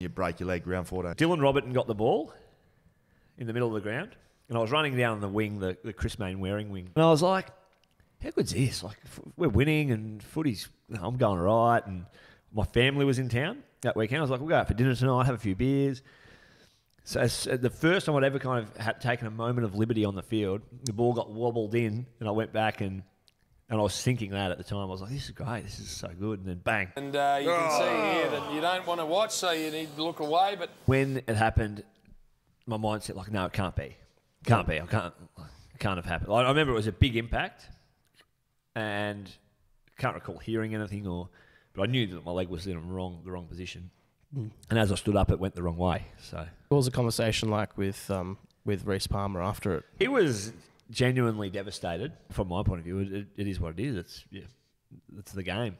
You break your leg, round 14. Dylan Roberton got the ball in the middle of the ground, and I was running down the wing, the, the Chris Mainwaring wing, and I was like, "How good's this? Like, we're winning, and footy's, I'm going right." And my family was in town that weekend. I was like, "We'll go out for dinner tonight, have a few beers." So uh, the first time I'd ever kind of had taken a moment of liberty on the field, the ball got wobbled in, and I went back and. And I was thinking that at the time. I was like, this is great. This is so good. And then bang. And uh, you can see here that you don't want to watch, so you need to look away. But when it happened, my mindset like, no, it can't be, can't be, I can't, it can't have happened. I I remember it was a big impact, and can't recall hearing anything or, but I knew that my leg was in the wrong, the wrong position, and as I stood up, it went the wrong way. So What was the conversation like with um, with Rhys Palmer after it? he was genuinely devastated from my point of view. It, it is what it is. It's yeah, it's the game.